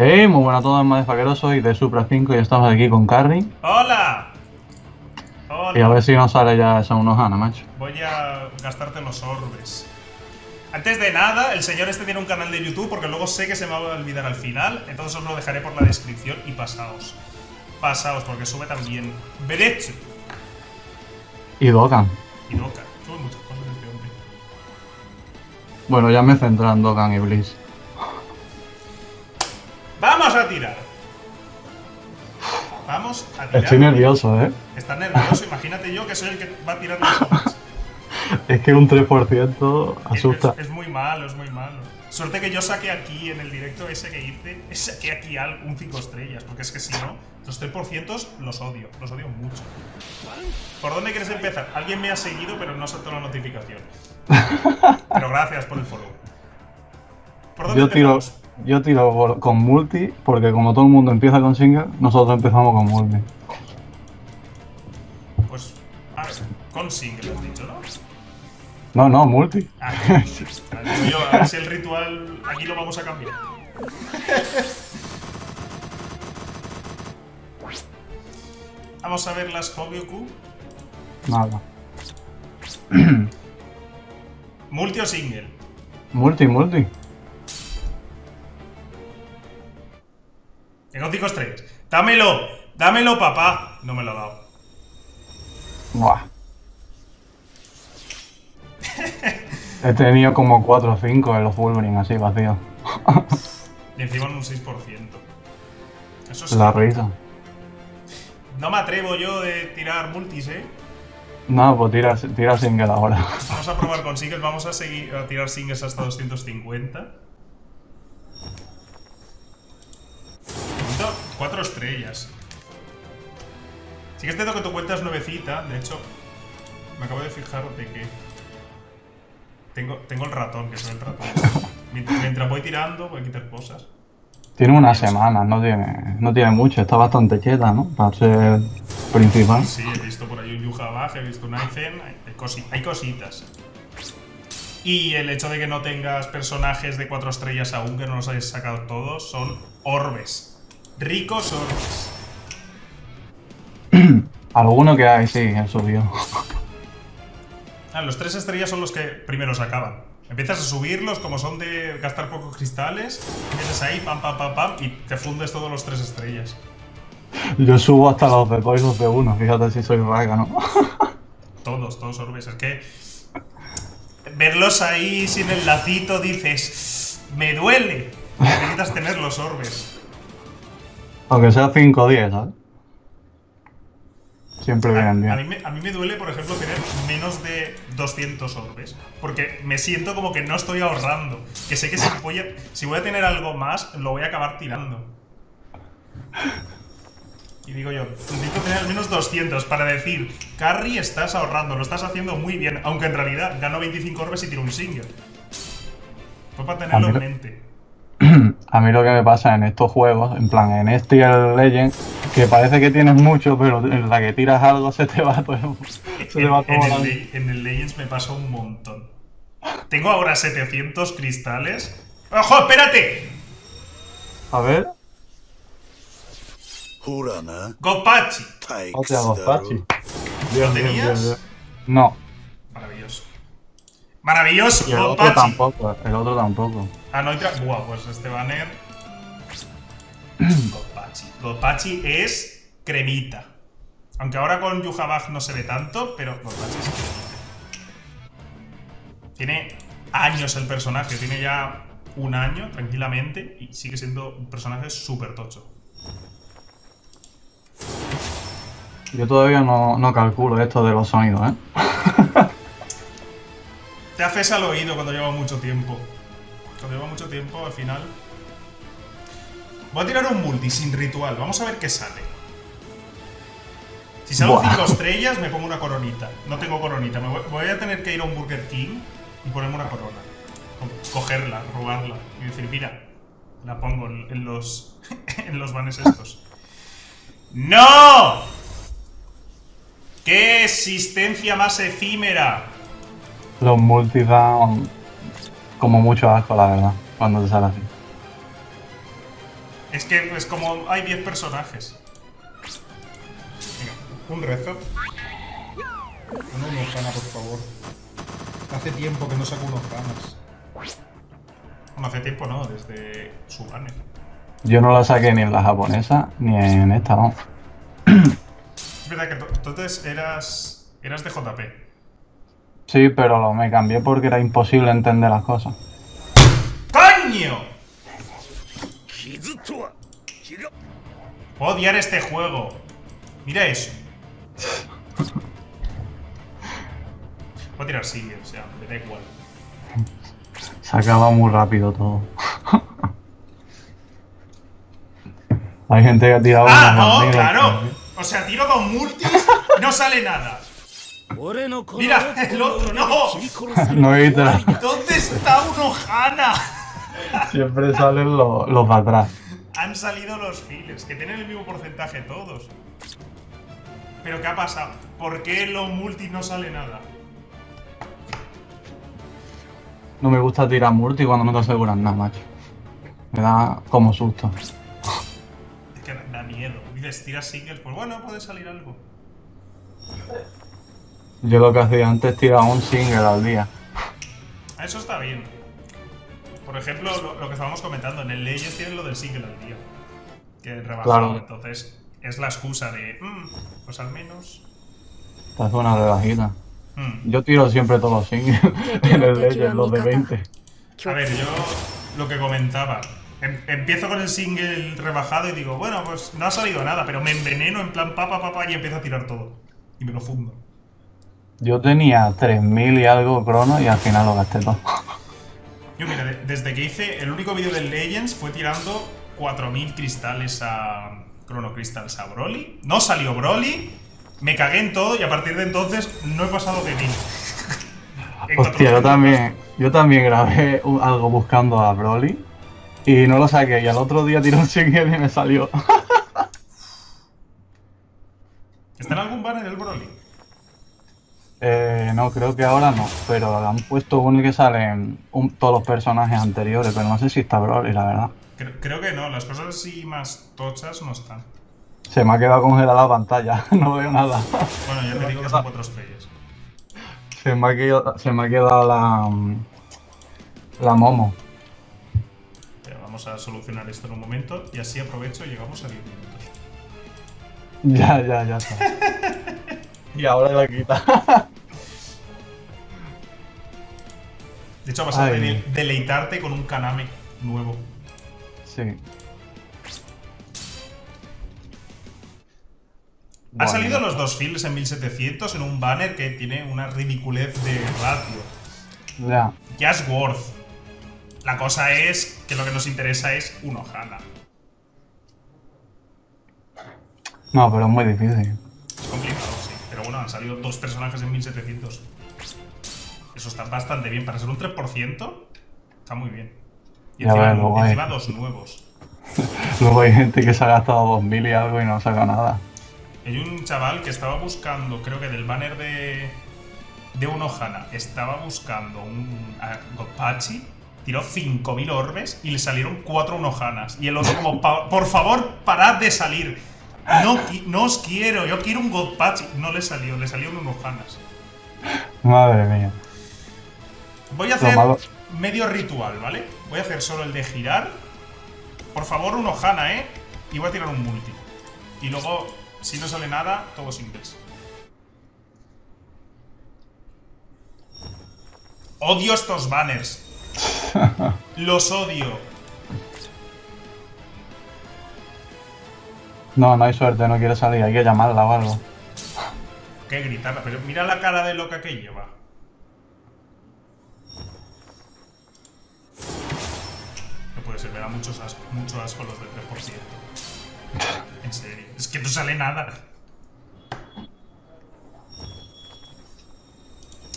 Hey, muy buenas a todos, Madefakero, soy de Supra 5 y estamos aquí con Carry. ¡Hola! Y a ver si nos sale ya esa unohana, macho. Voy a gastarte los orbes. Antes de nada, el señor este tiene un canal de YouTube porque luego sé que se me va a olvidar al final, entonces os lo dejaré por la descripción y pasaos. Pasaos, porque sube también Berecho Y Dokkan. y Doka. Sube muchas cosas este hombre. Bueno, ya me centro en Dokkan y Bliss. Vamos a tirar. Estoy nervioso, ¿eh? Está nervioso, imagínate yo que soy el que va a tirar los orbes. Es que un 3% asusta. Es, es muy malo, es muy malo. Suerte que yo saqué aquí en el directo ese que hice, saqué aquí un 5 estrellas, porque es que si no, los 3% los odio, los odio mucho. ¿Por dónde quieres empezar? Alguien me ha seguido, pero no ha saltado la notificación. Pero gracias por el follow. ¿Por dónde Yo tiro, empezamos? Yo tiro por- con multi, porque como todo el mundo empieza con single, nosotros empezamos con multi. Pues, a ver, con single has dicho, ¿no? No, no, multi. Ah, yo, a ver si el ritual aquí lo vamos a cambiar. Vamos a ver las Hogyoku. Nada. Multi o single. Multi, multi. 5 estrellas. ¡Dámelo! ¡Dámelo, papá! No me lo ha dado. Buah. He tenido como 4 o 5 en los Wolverine así vacíos. Y encima en un 6%. Eso sí. La risa. No me atrevo yo de tirar multis, ¿eh? No, pues tira, tira single ahora. Vamos a probar con singles. Vamos a seguir a tirar singles hasta 250. 4 estrellas. Sí que es cierto que tu cuenta es nuevecita. De hecho, me acabo de fijar de que... Tengo, tengo el ratón, que soy el ratón. Mientras, mientras voy tirando, voy a quitar cosas. Tiene una semana, no tiene, no tiene mucho, está bastante cheta, ¿no? Para ser principal. Sí, he visto por ahí un Yuja Baj, he visto un Aizen, hay, cosi- hay cositas. Y el hecho de que no tengas personajes de 4 estrellas aún, que no los hayas sacado todos, son orbes. Ricos orbes. Alguno que hay, sí, he subido. Ah, los 3 estrellas son los que primero se acaban. Empiezas a subirlos, como son de gastar pocos cristales, empiezas ahí, pam, pam, pam, pam, y te fundes todos los 3 estrellas. Yo subo hasta los de los de uno, fíjate si soy vaga, ¿no? Todos, todos orbes. Es que verlos ahí sin el lacito dices, me duele. Necesitas tener los orbes. Aunque sea 5 o 10, ¿sabes? Siempre A, vienen a mí bien. me, a mí me duele, por ejemplo, tener menos de 200 orbes. Porque me siento como que no estoy ahorrando. Que sé que si voy a, si voy a tener algo más, lo voy a acabar tirando. Y digo yo, necesito tener al menos 200 para decir, Carry, estás ahorrando, lo estás haciendo muy bien. Aunque en realidad gano 25 orbes y tiro un single. Pues para tenerlo A en mente. a mí lo que me pasa en estos juegos, en plan en este y el Legend, que parece que tienes mucho, pero en la que tiras algo se te va todo. Se en, te va todo el, en, el, Legends me pasa un montón. Tengo ahora 700 cristales. ¡Ojo, espérate! A ver. Gopachi. Hostia, Gopachi. No. Maravilloso. Maravilloso, y el Otro tampoco, el otro tampoco. Ah, no hay Buah, pues este banner. Gopachi. Gopachi es cremita. Aunque ahora con Yuhabag no se ve tanto, pero Gopachi es cremita. Tiene años el personaje, tiene ya un año tranquilamente y sigue siendo un personaje súper tocho. Yo todavía no, no calculo esto de los sonidos, ¿eh? Te haces al oído cuando lleva mucho tiempo. Cuando lleva mucho tiempo, al final. Voy a tirar un multi sin ritual. Vamos a ver qué sale. Si salgo Buah. 5 estrellas, me pongo una coronita. No tengo coronita. Me voy, a tener que ir a un Burger King y ponerme una corona. Co- Cogerla, robarla. Y decir, mira, la pongo en los. en los vanes estos. ¡No! ¡Qué existencia más efímera! Los multis dan como mucho asco, la verdad, cuando te sale así. Es que es como hay 10 personajes. Venga, un rezo. Uno, unos ganas, por favor. Hace tiempo que no saco unos ganas. No hace tiempo, no, desde su banner. Yo no la saqué ni en la japonesa ni en esta, ¿no? Es verdad que entonces eras. eras de JP. Sí, pero lo- me cambié porque era imposible entender las cosas. ¡Coño! Puedo odiar este juego. Mira eso. Voy a tirar sigue, o sea, me da igual. Se acaba muy rápido todo. Hay gente que ha tirado ¡Ah, no! ¡Claro! O sea, tiro dos multis y no sale nada. Mira, el otro, no. No la- ¿Dónde está un Ohana? Siempre salen los, los de atrás. Han salido los files, que tienen el mismo porcentaje todos. ¿Pero qué ha pasado? ¿Por qué en los multis no sale nada? No me gusta tirar multi cuando no te aseguran nada, macho. Me da como susto. Es que da miedo. Dices, tiras singles, pues bueno, puede salir algo. Yo lo que hacía antes tiraba un single al día. Ah, Eso está bien. Por ejemplo, lo, lo que estábamos comentando, en el Leyes tienen lo del single al día. Que rebajado, Claro. entonces es la excusa de, "Mm, pues al menos... Hace una rebajita. mm". Yo tiro siempre todos los singles en el Legend, los de 20. A ver, yo lo que comentaba. em- empiezo con el single rebajado y digo, bueno, pues no ha salido nada, pero me enveneno en plan papa, papa y empiezo a tirar todo. Y me lo fundo. Yo tenía 3000 y algo crono y al final lo gasté todo. Yo, mira, de- desde que hice el único vídeo del Legends fue tirando 4000 cristales a. Chrono Crystals a Broly. No salió Broly. Me cagué en todo y a partir de entonces no he pasado de 1000. En Hostia, yo 400 también, yo también grabé un- algo buscando a Broly y no lo saqué. Y al otro día tiré un single y me salió. ¿Está en algún banner el Broly? Eh, no, creo que ahora no, pero han puesto uno que salen un- todos los personajes anteriores, pero no sé si está Broly, la verdad. Creo, creo que no, las cosas así más tochas no están. Se me ha quedado congelada la pantalla, no veo nada. Bueno, ya te digo que son cuatro estrellas. Se me ha quedado, se me ha quedado la, mm, la Momo. Pero vamos a solucionar esto en un momento y así aprovecho y llegamos a 10 minutos. Ya, ya, ya está. y ahora la quita. De hecho, vas a dele- deleitarte con un Kaname nuevo. sí. Han Bueno, salido los dos fields en 1700 en un banner que tiene una ridiculez de ratio. Ya. Just Worth. La cosa es que lo que nos interesa es un Ohana. No, pero es muy difícil. Es complicado, sí. Pero bueno, han salido dos personajes en 1700. Eso está bastante bien. Para ser un 3%, está muy bien. Y encima, luego hay- encima dos nuevos. Luego hay gente que se ha gastado 2000 y algo y no saca nada. Hay un chaval que estaba buscando, creo que del banner de, de un Ohana, estaba buscando un a Godpachi, tiró 5.000 orbes y le salieron 4 Unohanas. Y el otro como, "Pa- por favor, parad de salir. No, os quiero, yo quiero un Godpachi. No le salió, le salió un Unohanas. Madre mía. Voy a hacer medio ritual, ¿vale? Voy a hacer solo el de girar. Por favor, un Ohana, ¿eh? Y voy a tirar un multi. Y luego, si no sale nada, todos singles. Odio estos banners. Los odio. No, no hay suerte, no quiere salir, hay que llamarla o algo. Qué gritarla, pero mira la cara de loca que lleva. No puede ser, me da mucho asco, mucho asco los del 3%. En serio, es que no sale nada.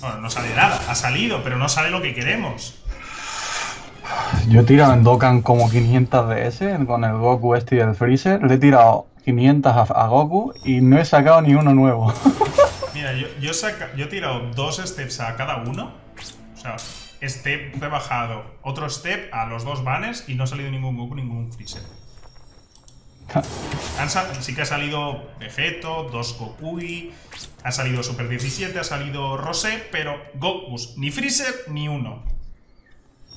Bueno, no sale nada, ha salido, pero no sale lo que queremos. Yo he tirado en Dokkan como 500 DS con el Goku este y el Freezer. Le he tirado 500 a, a Goku y no he sacado ni uno nuevo. Mira, yo, yo, saca- yo he tirado dos steps a cada uno. O sea, step rebajado, otro step a los dos banners y no ha salido ningún Goku, ningún Freezer. Han sí que ha salido Vegeto, dos Gokui, ha salido Super 17, ha salido Rosé, pero Gokus, ni Freezer ni uno.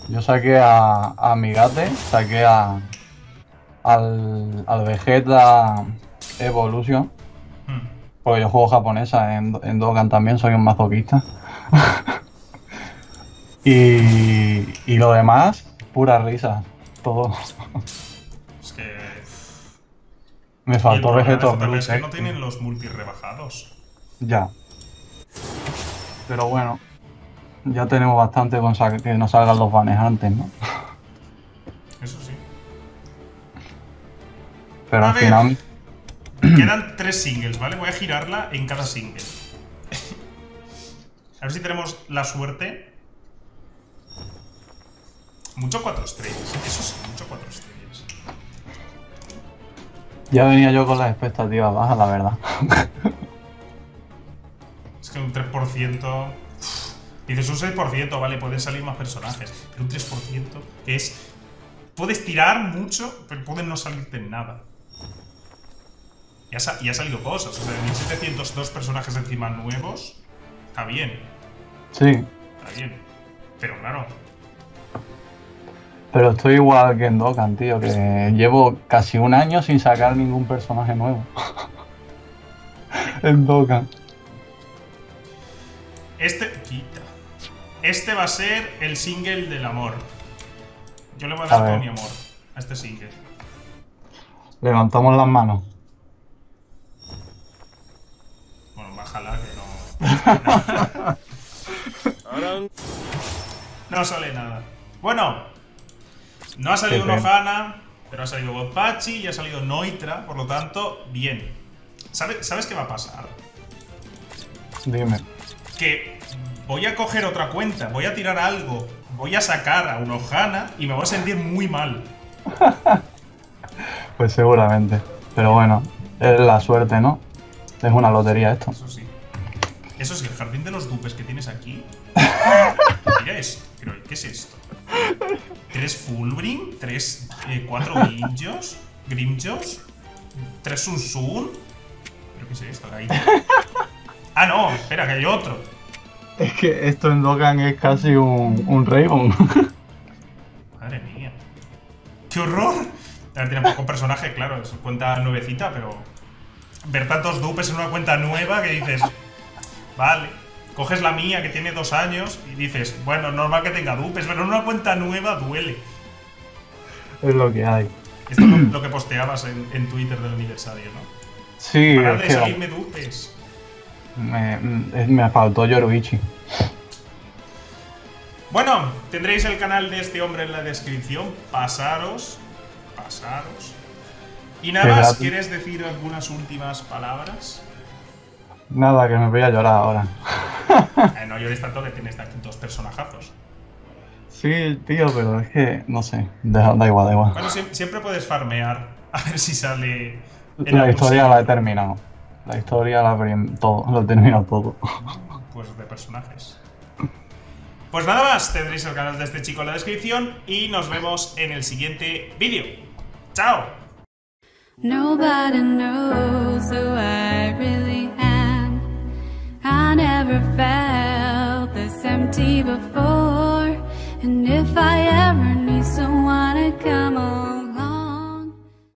Yo saqué a, a Migate, saqué a, al, al Vegeta Evolution, Hmm. porque yo juego japonesa en, en Dokkan también, soy un mazoquista. y, y lo demás, pura risa, todo. Es que. Me el faltó Blue. es que no tienen los multi rebajados. Ya. Pero bueno, ya tenemos bastante con que nos salgan los banes antes, ¿no? Pero A al ver. final, Quedan tres singles, ¿vale? Voy a girarla en cada single. A ver si tenemos la suerte. Mucho cuatro estrellas. Eso sí, mucho cuatro estrellas. ya venía yo con las expectativas bajas, la verdad. Es que un 3%. Dices un 6%, vale, pueden salir más personajes. Pero un 3% que es. Puedes tirar mucho, pero pueden no salirte nada. Y ha, sa- y ha salido cosas. O sea, 1702 personajes encima nuevos. Está bien, Sí, está bien. Pero claro, pero estoy igual que en Dokkan, tío, que llevo casi un año sin sacar ningún personaje nuevo. en Dokkan. Este. Quita. Este va a ser el single del amor. Yo le voy a dar todo mi amor a este single. Levantamos las manos. Bájala que no. no sale nada. Bueno, no ha salido. Nohana, pero ha salido Godpachi y ha salido Noitra, por lo tanto, bien. ¿Sabe- ¿Sabes qué va a pasar? Dime. que voy a coger otra cuenta, voy a tirar algo, voy a sacar a un Ohana y me voy a sentir muy mal. Pues seguramente. Pero bueno, es la suerte, ¿no? Es una lotería esto. Eso sí. Eso sí, el jardín de los dupes que tienes aquí. Mira esto. Pero, ¿qué es esto? ¿Tres Fulbring? ¿Tres, eh, cuatro Grimjos? ¿Grimjos? ¿Tres Sunsun? ¿Pero qué es esto? Ahí. Ah, no, espera, que hay otro. Es que esto en Dokkan es casi un, un Raven. Madre mía. ¡Qué horror! A ver, tiene poco personaje, claro, es cuenta nuevecita, pero. Ver tantos dupes en una cuenta nueva que dices. Vale. Coges la mía que tiene dos años y dices, bueno, normal que tenga dupes, pero en una cuenta nueva duele. es lo que hay. Esto es lo, lo que posteabas en, en Twitter del aniversario, ¿no? Sí, Parad es de salirme dupes. me, me- me faltó Yoruichi. Bueno, tendréis el canal de este hombre en la descripción. Pasaros. Pasaros. Y nada más. ¿quieres decir algunas últimas palabras? Nada, que me voy a llorar ahora. Eh, no llores tanto que tienes aquí dos personajazos. Sí, tío, pero es que no sé. Da, da igual, da igual. Bueno, siempre puedes farmear a ver si sale. en La historia la he terminado. La historia la todo, lo he terminado todo. Pues de personajes. Pues nada más, tendréis el canal de este chico en la descripción y nos vemos en el siguiente vídeo. ¡Chao! Nobody knows who I really am. I never felt this empty before. And if I ever need someone to come.